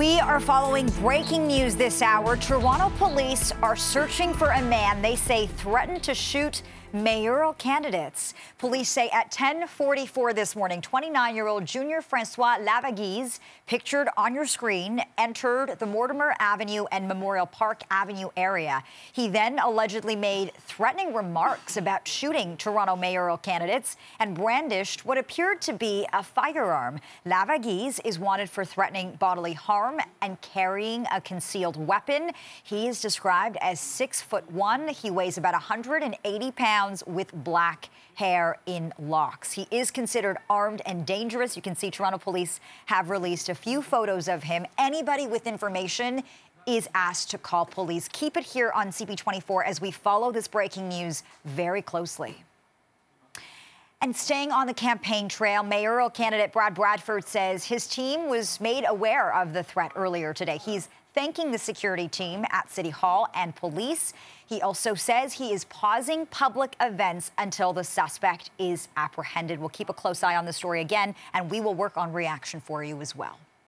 We are following breaking news this hour. Toronto police are searching for a man they say threatened to shoot mayoral candidates. Police say at 10:44 this morning, 29-year-old Junior Francois Lavaguise, pictured on your screen, entered the Mortimer Avenue and Memorial Park Avenue area. He then allegedly made threatening remarks about shooting Toronto mayoral candidates and brandished what appeared to be a firearm. Lavaguise is wanted for threatening bodily harm and carrying a concealed weapon. He is described as six foot one. He weighs about 180 pounds with black hair in locks. He is considered armed and dangerous. You can see Toronto police have released a few photos of him. Anybody with information is asked to call police. Keep it here on CP24 as we follow this breaking news very closely. And staying on the campaign trail, mayoral candidate Brad Bradford says his team was made aware of the threat earlier today. He's thanking the security team at City Hall and police. He also says he is pausing public events until the suspect is apprehended. We'll keep a close eye on the story again, and we will work on reaction for you as well.